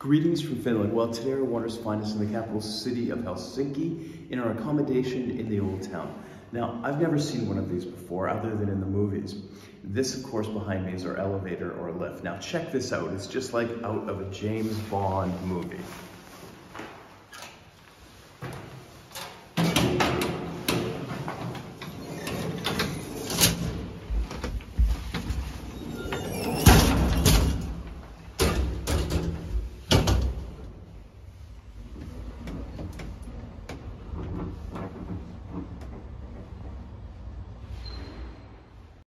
Greetings from Finland. Well, today our water's finest us in the capital city of Helsinki in our accommodation in the old town. Now, I've never seen one of these before other than in the movies. This, of course, behind me is our elevator or lift. Now, check this out. It's just like out of a James Bond movie.